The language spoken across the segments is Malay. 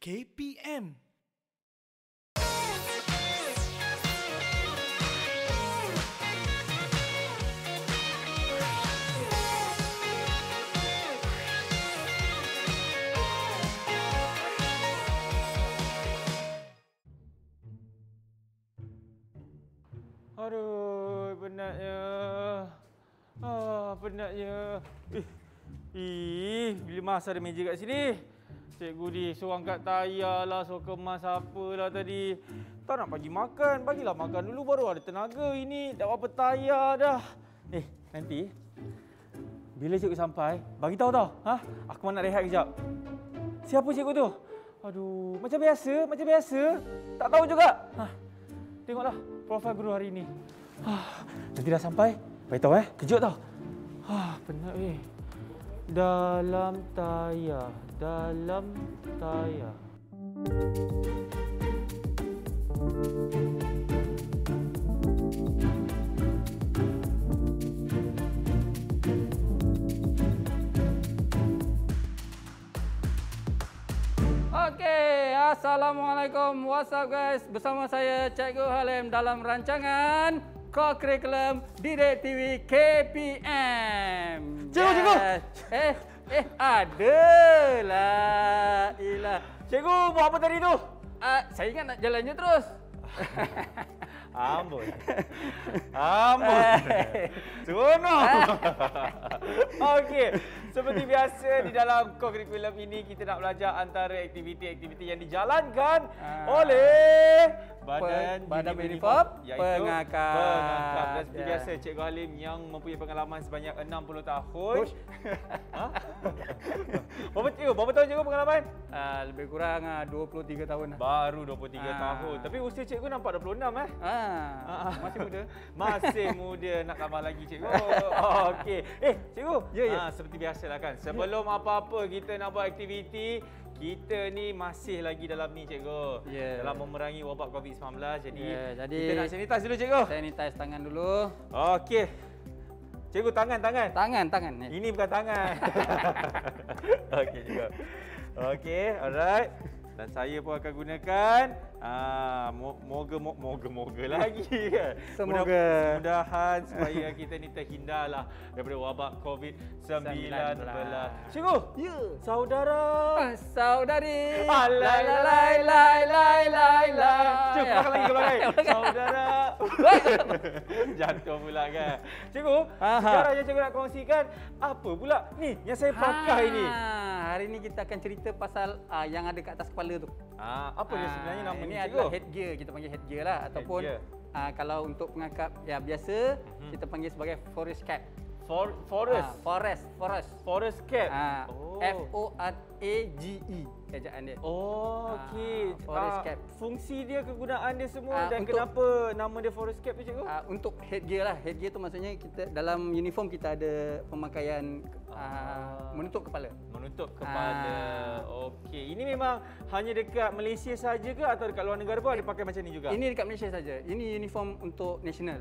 KPM. Aduh, penatnya. Ah, penatnya. Ih, ih, bila masa ada meja kat sini? Cikgu di suruh angkat tayar lah, suruh kemas apa lah tadi. Tak nak bagi makan, bagilah makan dulu baru ada tenaga. Ini dah berapa tayar dah. Eh, nanti bila cikgu sampai, bagi tahu tau. Ha? Aku nak rehat kejap. Siapa cikgu tu? Aduh, macam biasa, macam biasa. Tak tahu juga. Ha. Tengoklah profil guru hari ini. Ha. Nanti dah sampai, bagi tahu eh. Kejut tau. Ha, penat weh. Dalam tayar, dalam tayar. Okey, Assalamualaikum. What's up guys? Bersama saya Cikgu Halim dalam rancangan Core Curriculum Didik TV KPM. Cikgu, cikgu. Eh, eh adalah. Ilah. Cikgu, buat apa tadi tu? Uh, saya ingat nak jalannya terus. Ambon. Ambon. Seronok. Okey. Seperti biasa di dalam kurikulum ini kita nak belajar antara aktiviti-aktiviti yang dijalankan Ah. oleh Badan Badan Uniform Uniform iaitu Pengakap. Dan seperti Ya. biasa Cikgu Halim yang mempunyai pengalaman sebanyak 60 tahun. Ush. ha? Berapa cikgu? Berapa tahun cikgu pengalaman? Uh, lebih kurang uh, 23 tahun lah. Baru 23 Ah. tahun. Tapi usia cikgu nampak 26 eh? Ah, masih muda. Masih muda nak tambah lagi cikgu. Oh, Okey. Eh, cikgu. Ya, ya. Ah, seperti biasalah kan. Sebelum apa-apa kita nak buat aktiviti, kita ni masih lagi dalam ni cikgu. Ya. Dalam memerangi wabak COVID-19. Jadi, Ya, jadi kita nak sanitize dulu cikgu. sanitize tangan dulu. Okey. Cikgu tangan tangan. Tangan, tangan ni. Ini bukan tangan. Okey cikgu. Okey, alright. Dan saya pun akan gunakan ah mo- moga mo- moga moga lagi kan. Semoga. Mudah-mudahan supaya kita ni terhindarlah daripada wabak COVID-19. Cikgu, Ya. saudara. Ah, Saudari. Alai, Lai, lai, lai, lai, lai, lai. Cikgu, belakang lagi ke belakang. Saudara. Jatuh pula kan. Cikgu, Aha. sekarang yang cikgu nak kongsikan apa pula ni yang saya pakai ni? Ha, Hari ni kita akan cerita pasal uh, yang ada kat atas kepala tu. Ah, apa dia Ah, sebenarnya nama ni adalah headgear, kita panggil headgear lah ataupun Headgear. uh, kalau untuk pengangkat ya biasa Mhm. kita panggil sebagai forest cap. For, forest. Ah, forest, forest. Forest cap. Ah, oh. F O R A G E kejaan dia. Oh, okey. Ah, forest cap. Fungsi dia, kegunaan dia semua Ah, dan untuk- kenapa nama dia forest cap tu cikgu? Uh, untuk headgear lah. Headgear tu maksudnya kita dalam uniform kita ada pemakaian uh, menutup kepala. Menutup kepala. Ah. Okey. Ini memang hanya dekat Malaysia saja ke atau dekat luar negara pun ada pakai macam ni juga? Ini dekat Malaysia saja. Ini uniform untuk national.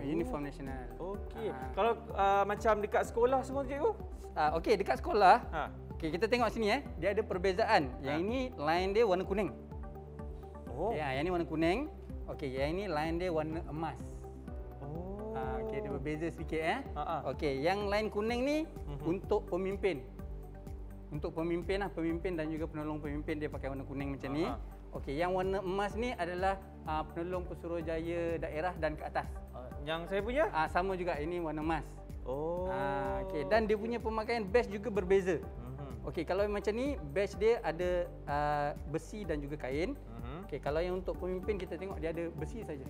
Uniform nasional. Okey. Ah. Kalau uh, macam dekat sekolah semua cikgu? Uh, Okey, dekat sekolah, Ha. okay, kita tengok sini eh, dia ada perbezaan. Yang Ha. ini line dia warna kuning. Oh. Ya, yang ini warna kuning. Okey, yang ini line dia warna emas. Oh. Ah, okey, dia berbeza sedikit eh. Ha, ha. Okey, yang line kuning ni Mhm. untuk pemimpin. Untuk pemimpin lah, pemimpin dan juga penolong pemimpin dia pakai warna kuning macam ni. Ha, ha. Okey, yang warna emas ni adalah uh, penolong pesuruhjaya daerah dan ke atas. Yang saya punya? Ah, sama juga ini warna emas. Oh. Ah, okey, dan dia punya pemakaian badge juga berbeza. Mhm. Okey, kalau macam ni badge dia ada uh, besi dan juga kain. Mhm. Okey, kalau yang untuk pemimpin kita tengok dia ada besi saja.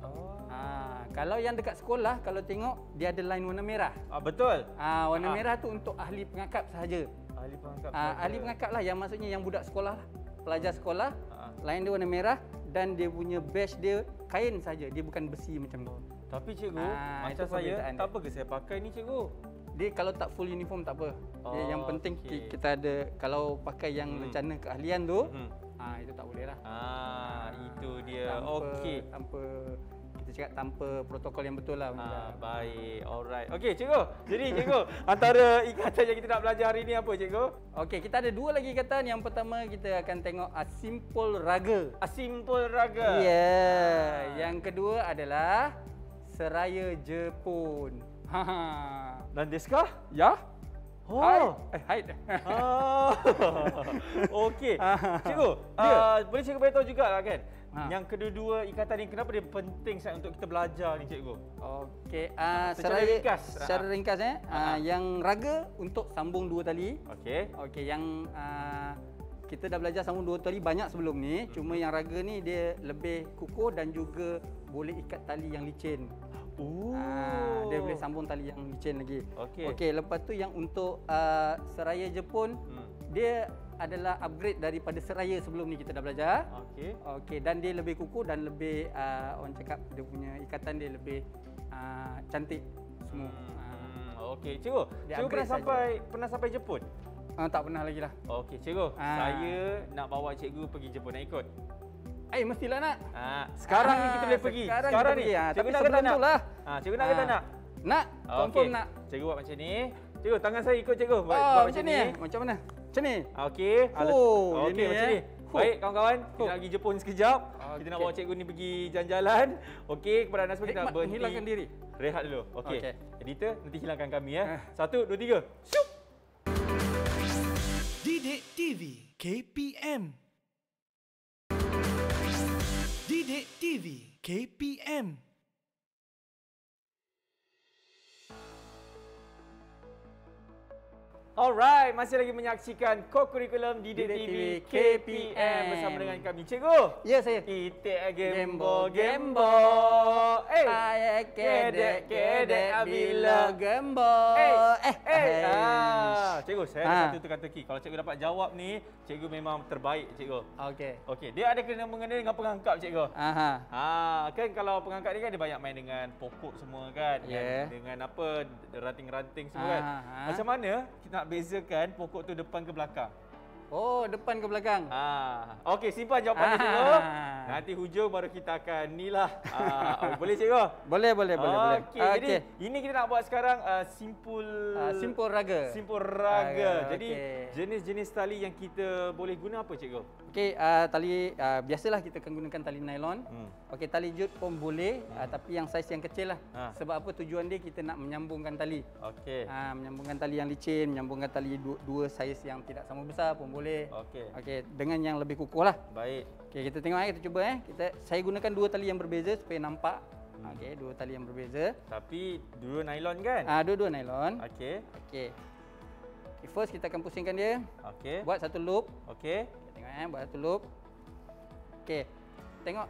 Oh. Ah, kalau yang dekat sekolah kalau tengok dia ada line warna merah. Ah, betul. Ah, warna Ah. merah tu untuk ahli pengakap sahaja. Ahli pengangkap. Ah, saja. ahli pengakap lah yang maksudnya yang budak sekolah, lah. pelajar sekolah. Ah. Line dia warna merah dan dia punya badge dia kain saja, dia bukan besi macam tu. Tapi cikgu, Ah, macam saya, tak apa ke saya pakai ni cikgu? Dia kalau tak full uniform tak apa. Dia yang Oh, penting okey. ki- kita ada kalau pakai yang Hmm. rencana keahlian tu, Hmm. ah itu tak boleh lah. Ah, itu dia. Tanpa, Okey. Tanpa kita cakap tanpa protokol yang betul lah. Ah, baik. Alright. Okey, cikgu. Jadi cikgu, antara ikatan yang kita nak belajar hari ni apa, cikgu? Okey, kita ada dua lagi ikatan. Yang pertama kita akan tengok simple raga. A simple raga. Ya. Yeah. Yang kedua adalah seraya Jepun. Ha. Dan deskah? Ya? Oh. Hai. Eh, hai. Ah. Okey. Cikgu, Ya. uh, boleh cikgu beritahu jugalah kan? Ha. Yang kedua-dua ikatan ni kenapa dia penting sangat untuk kita belajar ni cikgu? Okey, uh, Secara ringkas. Secara ringkas eh. Ha. Uh, yang raga untuk sambung dua tali. Okey. Okey, yang uh, kita dah belajar sambung dua tali banyak sebelum ni. Cuma yang raga ni dia lebih kukuh dan juga boleh ikat tali yang licin. Oh. Ah, dia boleh sambung tali yang licin lagi. Okey. Okey, lepas tu yang untuk uh, seraya Jepun, Hmm. dia adalah upgrade daripada seraya sebelum ni kita dah belajar. Okey. Okey, dan dia lebih kukuh dan lebih uh, orang cakap dia punya ikatan dia lebih uh, cantik semua. Hmm. Hmm, okey, cikgu. Dia Cikgu pernah saja. sampai pernah sampai Jepun? Uh, tak pernah lagi lah. Okey, cikgu. Ah. Saya nak bawa cikgu pergi Jepun nak ikut. Eh, mestilah nak. Ah, sekarang ni kita boleh Ah, pergi. sekarang Sekarang, kita ni. pergi, ah. Cikgu Tapi nak ke tak nak? lah. Ah, cikgu nak ke tak Ah, nak? Nak, confirm Okey. nak. Cikgu buat macam ni. Cikgu, tangan saya ikut cikgu. Buat, Oh, buat macam ni. eh? Macam mana? Macam ni. Okey. Oh, Okey, ini, macam eh. ni. Baik, kawan-kawan. Kita nak pergi Jepun sekejap. Kita nak bawa cikgu ni pergi jalan-jalan. Okey, kepada anda semua kita nak berhenti. menghilangkan diri. Rehat dulu. Okey. Okey. Editor, nanti hilangkan kami ya. Eh. Satu, dua, tiga. Syup. Didik TV KPM KPM Alright, masih lagi menyaksikan co-curriculum Didik Didik TV TV KPM KPM. bersama dengan kami. Cikgu. Ya, saya. Itik Gembo, gembo. Eh. Ayah kedek kedek bila gembo. Eh, eh, eh. ah. Cikgu, saya ada Ah. satu teka-teki. Kalau cikgu dapat jawab ni, cikgu memang terbaik, cikgu. Okey. Okey, dia ada kena mengenai dengan pengangkap, cikgu. Aha. Ah, kan kalau pengangkat ni kan dia banyak main dengan pokok semua kan. Yeah. Dan Dengan apa ranting-ranting semua kan. Ah, ah. Macam mana kita nak bezakan pokok tu depan ke belakang? Oh, depan ke belakang? Ah, okey simpan jawapan dia Ah. cikgu. Nanti hujung baru kita akan ni lah. Ah, oh, boleh cikgu? Boleh, boleh, boleh, boleh. Okey, jadi ini kita nak buat sekarang uh, simpul Ah, simple raga. simpul raga. Ah, Jadi jenis-jenis tali yang kita boleh guna apa cikgu? Okey, uh, tali uh, biasalah kita akan gunakan tali nylon. Hmm. Okey, tali jut pun boleh, uh, tapi yang saiz yang kecil lah. Ah. Sebab apa tujuan dia kita nak menyambungkan tali. Okey. Uh, menyambungkan tali yang licin, menyambungkan tali dua, dua saiz yang tidak sama besar pun boleh. Okey. Okey, dengan yang lebih kukuh lah. Baik. Okey, kita tengok eh, kita cuba eh. Kita saya gunakan dua tali yang berbeza supaya nampak. Okey, dua tali yang berbeza. Tapi dua nylon kan? Ah, dua-dua nylon. Okey. Okey. Okay, first kita akan pusingkan dia. Okey. Buat satu loop. Okey. Kita tengok eh, buat satu loop. Okey. Tengok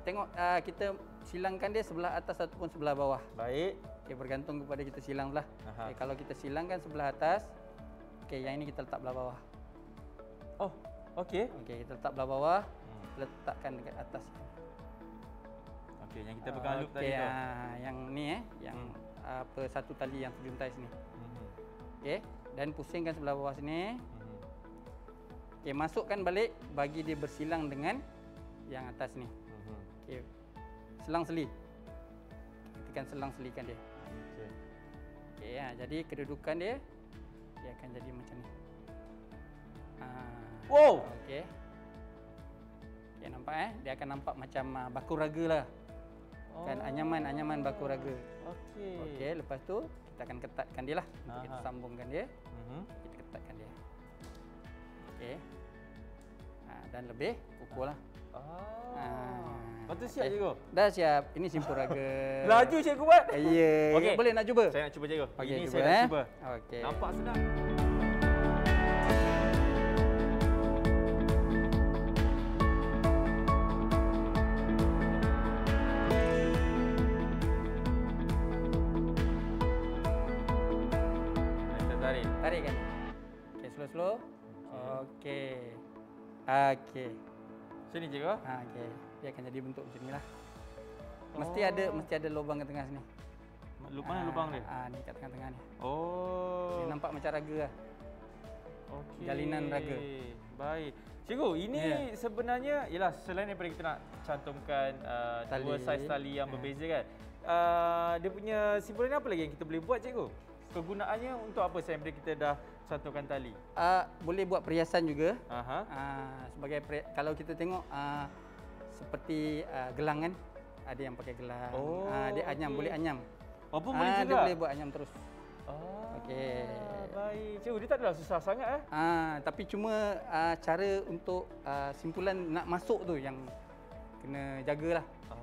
tengok uh, kita silangkan dia sebelah atas ataupun sebelah bawah. Baik. Okey, bergantung kepada kita silang. Aha. Okey, kalau kita silangkan sebelah atas, okey, yang ini kita letak belah bawah. Oh, okey. Okey, kita letak belah bawah, Hmm. letakkan dekat atas. Okey, yang kita pegang loop tadi Okey, tu. ah, yang ni eh, yang apa satu tali yang terjuntai sini. Mhm. Okey, dan pusingkan sebelah bawah sini. Mhm. Okey, masukkan balik bagi dia bersilang dengan yang atas ni. Mhm. Okey. Selang seli. Tekan selang selikan dia. Okey. Okey, ya, jadi kedudukan dia dia akan jadi macam ni. Ha. Wow. Okey. Okey, nampak eh? Dia akan nampak macam uh, baku raga lah. Kan Oh. anyaman-anyaman baku raga. Okey. Okey, lepas tu kita akan ketatkan dia lah. Untuk kita Aha. sambungkan dia, Mhm. kita ketatkan dia. Okey. Ha, dan lebih kukuh lah. Ah. Ah. Lepas tu siap cikgu? Dah siap. Ini simpul raga. Laju cikgu buat. Ya, Okey. boleh nak cuba? Saya nak cuba cikgu. Okey, Ini cuba, saya nak eh. cuba. Okey. Nampak senang. Okey. Okey. Sini cikgu. Ha, okey. Dia akan jadi bentuk macam ni lah. Mesti ada mesti ada lubang kat tengah sini. Lu- Mana lubang dia? Ah, ni kat tengah-tengah ni. Oh. Dia nampak macam raga lah. Okey. jalinan raga. Baik. Cikgu, ini Ya. sebenarnya ialah selain daripada kita nak cantumkan uh, dua saiz tali yang Ya. berbeza kan. Uh, dia punya simpulan apa lagi yang kita boleh buat cikgu? Kegunaannya untuk apa selain daripada kita dah cantumkan tali? Uh, boleh buat perhiasan juga. Aha. Uh, sebagai kalau kita tengok uh, seperti uh, gelang kan, ada yang pakai gelang. Oh, Ah, dia anyam, okey. boleh anyam. Oh pun boleh Ah, juga. Dia boleh buat anyam terus. Ah, Okey. Baik. Cikgu, dia tak adalah susah sangat eh. Ah, tapi cuma uh, cara untuk uh, simpulan nak masuk tu yang kena jagalah. Ah,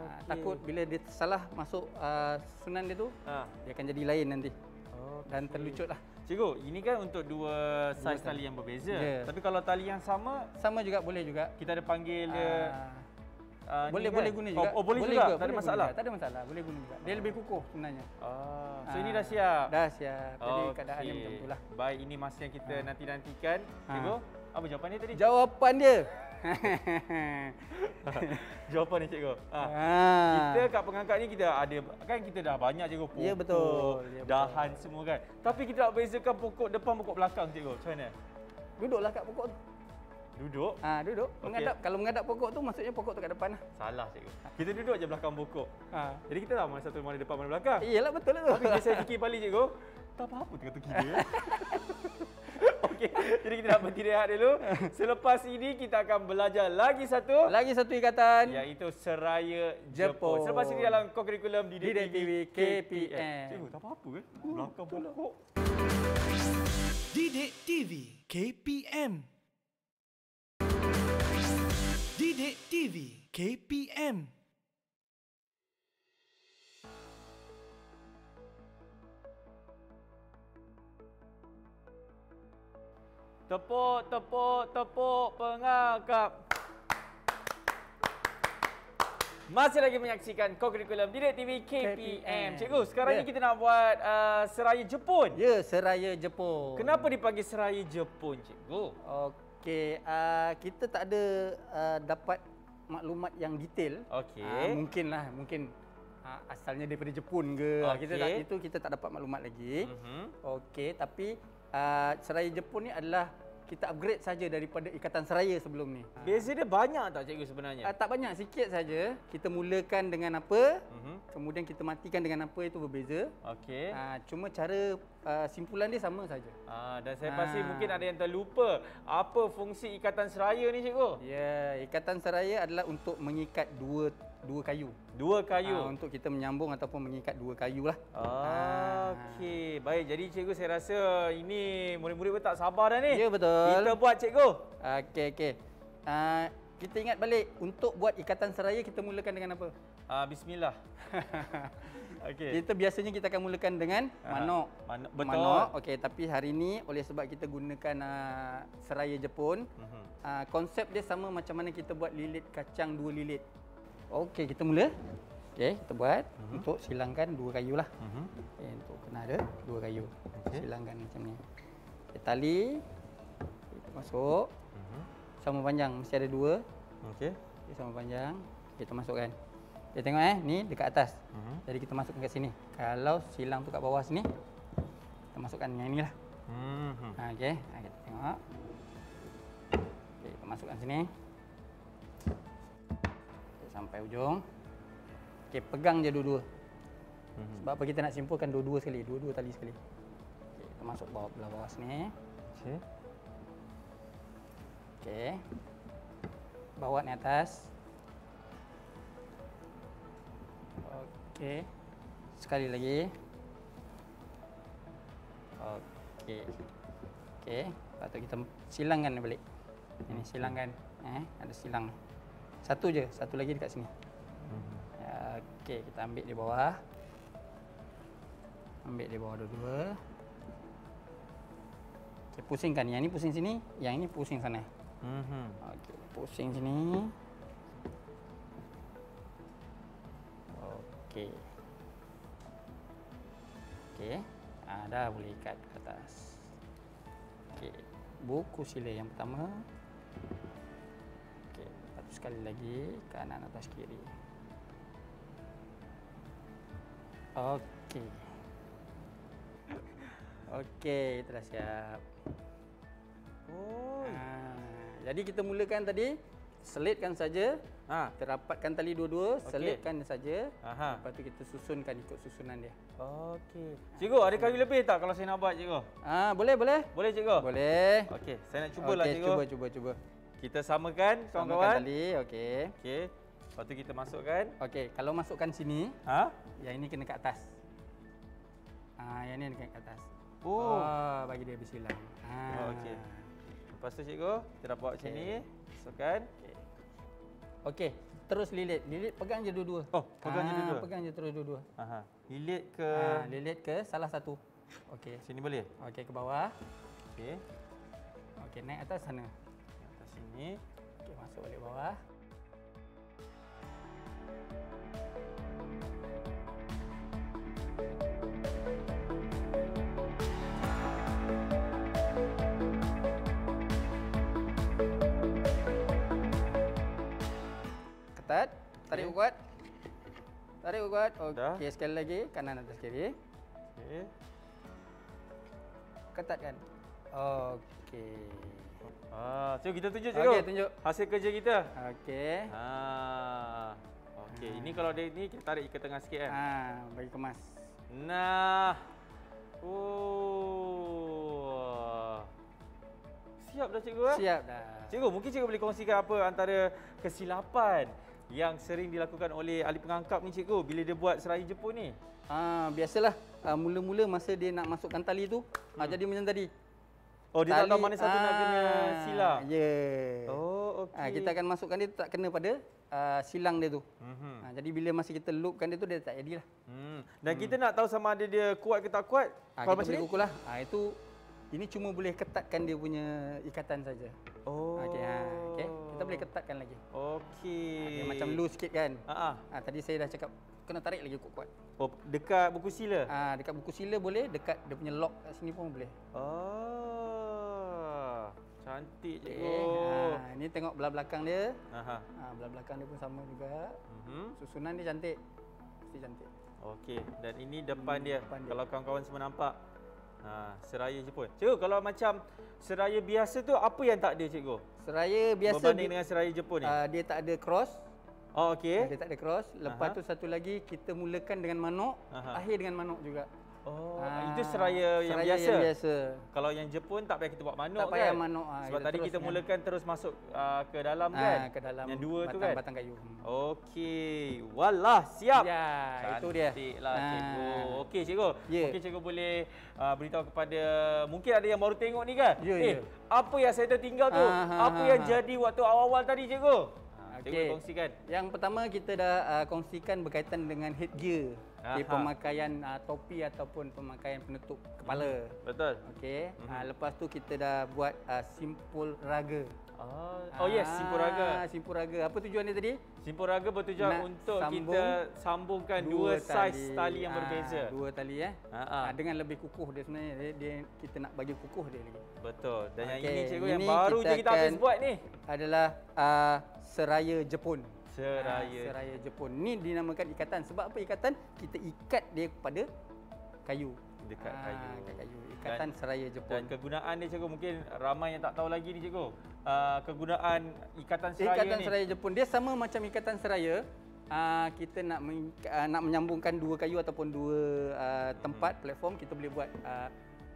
Ah, takut bila dia salah masuk uh, sunan dia tu, Ah. dia akan jadi lain nanti Oh, dan terlucut lah. Cikgu, ini kan untuk dua saiz tali yang berbeza. Ya. Tapi kalau tali yang sama, Sama juga boleh juga. kita ada panggil dia uh, boleh kan? boleh guna juga. Oh, oh boleh, juga, tak ada boleh masalah. juga. Tak ada masalah, boleh guna juga. Dia lebih kukuh sebenarnya. Ah, so Ah, ini dah siap. Dah siap. Jadi Okey. keadaannya macam itulah. Baik, ini masa yang kita Ah. nanti-nantikan. Ah. Cikgu, apa jawapan dia tadi? Jawapan dia. jawapan dia cikgu. Ah. Kita kat pengangkat ni kita ada kan kita dah banyak cikgu pokok, Ya, betul. Ya, betul. dahan semua kan. Tapi kita nak bezakan pokok depan pokok belakang cikgu. Macam mana? Duduklah kat pokok tu. Duduk. Ah, duduk. Okey. Menghadap kalau menghadap pokok tu maksudnya pokok tu kat depan lah. Salah cikgu. Kita duduk je belakang pokok. Ah. Jadi kita tahu mana satu mana depan mana belakang. Iyalah betul lah tu. Tapi bila saya fikir balik cikgu, tak apa-apa teka-teki dia. Okey, jadi kita nak berhenti rehat dulu. Selepas ini kita akan belajar lagi satu Lagi satu ikatan. iaitu Seraya Jepun. Jepun. Selepas ini dalam kurikulum Didik Didik TV TV KPM. Cikgu, tak apa-apa kan? Belakang pokok. Didik TV KPM Didik TV KPM Tepuk, tepuk, tepuk pengakap. Masih lagi menyaksikan kurikulum Didik TV KPM. KPM. Cikgu, sekarang Ya. ni kita nak buat uh, Seraya Jepun. Ya, Seraya Jepun. Kenapa dipanggil Seraya Jepun, cikgu? Okey, uh, kita tak ada uh, dapat maklumat yang detail. Okey. Uh, mungkinlah, mungkin uh, asalnya daripada Jepun ke. Okey. Kita tak, itu kita tak dapat maklumat lagi. Mhm. Okey, tapi uh, Seraya Jepun ni adalah kita upgrade saja daripada Ikatan Seraya sebelum ni. Beza dia banyak tak cikgu sebenarnya? Uh, tak banyak, sikit saja. Kita mulakan dengan apa, Mhm. kemudian kita matikan dengan apa itu berbeza. Okey. Uh, cuma cara uh, simpulan dia sama saja. Ah, dan saya pasti Ah. mungkin ada yang terlupa apa fungsi ikatan seraya ni cikgu? Ya, Ikatan Seraya adalah untuk mengikat dua dua kayu. Dua kayu. Ah, untuk kita menyambung ataupun mengikat dua kayu lah. Ah, Okey, baik. Jadi cikgu saya rasa ini murid-murid pun tak sabar dah ni. Ya, betul. Kita buat cikgu. Okey, okey. Uh, kita ingat balik untuk buat Ikatan Seraya kita mulakan dengan apa? Ah, bismillah. Okey. Kita biasanya kita akan mulakan dengan Ah, manok. manok, betul. Manok. Okey, tapi hari ini oleh sebab kita gunakan uh, Seraya Jepun, Mhm. uh, konsep dia sama macam mana kita buat lilit kacang dua lilit. Okey, kita mula. Okey, kita buat Mhm. untuk silangkan dua kayu lah. Mhm. Okay, untuk kena ada dua kayu. Okey. Silangkan macam ni. Okay, tali kita masuk Mhm. sama panjang mesti ada dua. Okey. Okay, sama panjang kita masukkan. Kita tengok eh ni dekat atas. Mhm. Jadi kita masukkan kat sini. Kalau silang tu kat bawah sini kita masukkan yang inilah. Mhm. Ha okey. Ha, kita tengok. Okey, kita masukkan sini. Sampai ujung. Okey, pegang je dua-dua. Mhm. Sebab apa kita nak simpulkan dua-dua sekali, dua-dua tali sekali. Okey, kita masuk bawah belah bawah sini. Okey. Okey. Bawa ni atas. Okey. Sekali lagi. Okey. Okey, lepas tu kita silangkan balik. Ini silangkan. Eh, ada silang. Satu je, satu lagi dekat sini. Okey, kita ambil di bawah. Ambil di bawah dua-dua. Okey, pusingkan. Yang ni pusing sini, yang ini pusing sana. Mhm. Okey, pusing sini. Okey. Okey. Ah, dah boleh ikat ke atas. Okey. Buku sila yang pertama. Okey, sekali lagi kanan atas kiri. Okey. Okey, dah siap. Oh. Ha, jadi kita mulakan tadi selitkan saja. Ha. Kita rapatkan tali dua-dua, Okey. selitkan saja. Aha. Lepas tu kita susunkan ikut susunan dia. Okey. Cikgu, ada kayu lebih tak kalau saya nak buat cikgu? Ah, boleh boleh. Boleh cikgu? Boleh. Okey, saya nak cubalah Okey, cikgu. cuba cuba cuba. Kita samakan Samakan kawan-kawan. tali, okey. Okey. Lepas tu kita masukkan. Okey, kalau masukkan sini, Ha? yang ini kena ke atas. Ah, yang ini kena ke atas. Oh. oh bagi dia bersilang. Ah. Oh, okey. Lepas tu cikgu, kita dah buat macam Okey. ni. Masukkan. Okey. Okey, terus lilit. Lilit pegang je dua-dua. Oh, pegang je Ah, dua-dua. Pegang je terus dua-dua. Aha. Lilit ke Ah, lilit ke salah satu. Okey. sini boleh? Okey ke bawah. Okey. Okey, naik atas sana. Sini. Okey, masuk balik bawah. Ketat. Tarik Okey. kuat. Tarik kuat. Okey, sekali lagi kanan atas kiri. Okey. Ketatkan. Okey. Ah, so kita tunjuk cikgu. Okey, tunjuk. Hasil kerja kita. Okey. Ha. Okey, ini kalau dia ni kita tarik ke tengah sikit kan. Ah, bagi kemas. Nah. Oh. Siap dah cikgu eh? Siap dah. Cikgu, mungkin cikgu boleh kongsikan apa antara kesilapan yang sering dilakukan oleh ahli pengangkap ni cikgu bila dia buat seraya Jepun ni? Ah, biasalah. Ah, mula-mula masa dia nak masukkan tali tu, ah, jadi macam tadi. Oh, dia tak tahu mana satu nak kena silang. Ya. Yeah. Oh, okey. Ah, kita akan masukkan dia tak kena pada ah, silang dia tu. Mhm. Ah, jadi bila masa kita loopkan dia tu dia tak jadilah. Hmm. Dan kita nak tahu sama ada dia kuat ke tak kuat. Ah, kalau macam ni. kukuh lah. Ah, itu ini cuma boleh ketatkan dia punya ikatan saja. Oh. Okey, ha, okey. Kita boleh ketatkan lagi. Okey. Dia macam loose sikit kan. Ha ah. Ah, tadi saya dah cakap kena tarik lagi kuat-kuat. Oh, dekat buku sila. Ah, dekat buku sila boleh, dekat dia punya lock kat sini pun boleh. Oh. Cantik cikgu. Ha, ini tengok belah belakang dia. Aha. Ha, belah belakang dia pun sama juga. Mhm. Susunan dia cantik. Mesti cantik. Okey, dan ini depan dia. depan dia. Kalau kawan-kawan semua nampak. Ha, seraya Jepun. Cikgu, kalau macam seraya biasa tu apa yang tak ada cikgu? Seraya biasa Berbanding dia, dengan seraya Jepun ni. uh, dia tak ada cross. oh, okey. Dia tak ada cross. Lepas Aha. tu satu lagi kita mulakan dengan manuk, Aha. akhir dengan manuk juga. Oh, Ah, itu seraya yang seraya biasa. Yang biasa. Kalau yang Jepun tak payah kita buat manuk Tak kan? payah manuk, ah, Sebab tadi kita yang- mulakan terus masuk uh, ke dalam Ah, kan? ke dalam Yang dua batang, tu kan? batang kayu. Okey. Walah, siap. Ya, itu dia. Cantiklah Ah. cikgu. Okey cikgu. Ya. Mungkin cikgu boleh uh, beritahu kepada mungkin ada yang baru tengok ni kan? Ya, eh, ya. apa yang saya tertinggal tu? Ah, ha, apa ha, yang ha. jadi waktu awal-awal tadi cikgu? Ha, Cikgu Okey. kongsikan. Yang pertama kita dah uh, kongsikan berkaitan dengan headgear. Okay, Aha. pemakaian uh, topi ataupun pemakaian penutup kepala. Betul. Okey. Mhm. Uh, lepas tu kita dah buat uh, simpul raga. Ah, oh yes, simpuraga. Ah, Simpul raga. Apa tujuan dia tadi? Simpuraga bertujuan Nak untuk sambung kita sambungkan dua, saiz tali yang Ah, berbeza. Dua tali eh. Ha, ha. Ah, dengan lebih kukuh dia sebenarnya. Dia, dia kita nak bagi kukuh dia lagi. Betul. Dan yang Okey, ini cikgu yang ini baru kita je kita habis buat ni. Adalah uh, seraya Jepun. Seraya. Ah, seraya Jepun. Ni dinamakan ikatan. Sebab apa ikatan? Kita ikat dia kepada kayu. Dekat Ah, kayu. Dekat kayu. Ikatan seraya Jepun. Dan kegunaan dia cikgu mungkin ramai yang tak tahu lagi ni cikgu. Uh, kegunaan ikatan seraya ikatan ni. seraya Jepun dia sama macam ikatan seraya. Uh, kita nak men, uh, nak menyambungkan dua kayu ataupun dua uh, tempat Hmm. platform kita boleh buat uh,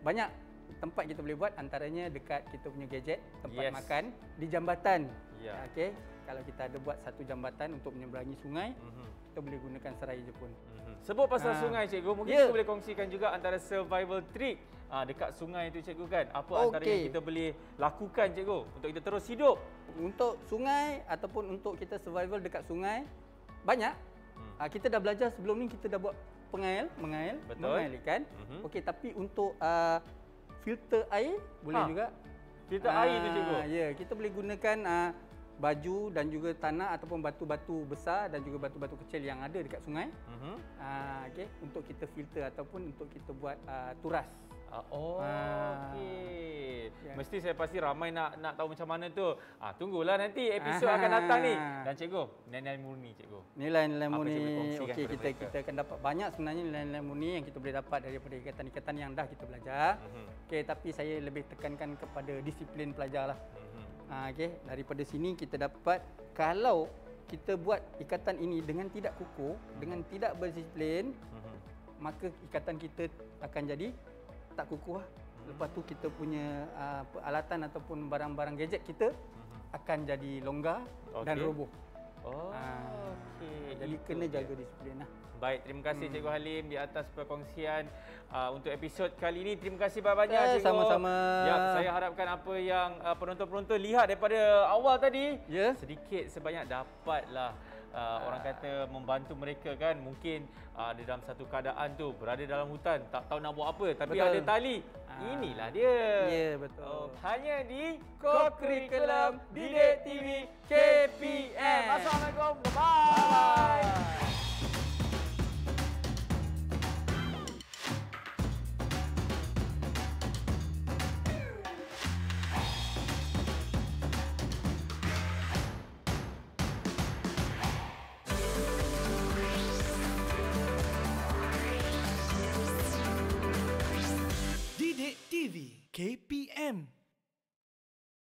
banyak tempat kita boleh buat antaranya dekat kita punya gadget tempat Yes. makan di jambatan. Ya. Okey. Kalau kita ada buat satu jambatan untuk menyeberangi sungai, Mhm. kita boleh gunakan seraya Jepun. Mhm. Sebut pasal Ah. sungai cikgu, mungkin Ya. cikgu boleh kongsikan juga antara survival trick uh, dekat sungai tu cikgu kan. Apa antara Okey. yang kita boleh lakukan cikgu untuk kita terus hidup. Untuk sungai ataupun untuk kita survival dekat sungai banyak. Hmm. Hmm. kita dah belajar sebelum ni kita dah buat pengail, mengail, Betul. mengail ikan. Mhm. Okey, tapi untuk uh, filter air boleh Ha, juga. Filter air tu cikgu. Ya, kita boleh gunakan uh, baju dan juga tanah ataupun batu-batu besar dan juga batu-batu kecil yang ada dekat sungai. Mhm. Uh, okay, untuk kita filter ataupun untuk kita buat uh, turas. Ah, oh, Ah. okey. Ya. Mesti saya pasti ramai nak nak tahu macam mana tu. Ah, tunggulah nanti episod akan datang ni. Dan cikgu, nilai murni cikgu. Nilai-nilai murni okey kita mereka? kita akan dapat banyak sebenarnya nilai-nilai murni yang kita boleh dapat daripada ikatan-ikatan yang dah kita belajar. Mhm. Okey tapi saya lebih tekankan kepada disiplin pelajar lah. Mhm. Ha, okey daripada sini kita dapat kalau kita buat ikatan ini dengan tidak kukuh, dengan tidak berdisiplin, Mhm. maka ikatan kita akan jadi tak kukuh lah. Lepas tu kita punya uh, peralatan ataupun barang-barang gadget kita akan jadi longgar dan Okey. roboh. Oh, Ah, okey. Jadi Itu kena dia. jaga disiplin lah. Baik, terima kasih Cikgu Halim di atas perkongsian uh, untuk episod kali ini. Terima kasih banyak-banyak Eh, Cikgu. sama-sama. Ya, saya harapkan apa yang uh, penonton-penonton lihat daripada awal tadi Ya. sedikit sebanyak dapatlah uh, orang kata membantu mereka kan. Mungkin uh, di dalam satu keadaan tu berada dalam hutan, tak tahu nak buat apa tapi Betul. ada tali. Ah. Inilah dia. Ya, betul. Oh, hanya di Co-Curriculum Didik TV KPM. Assalamualaikum. Bye-bye. Didik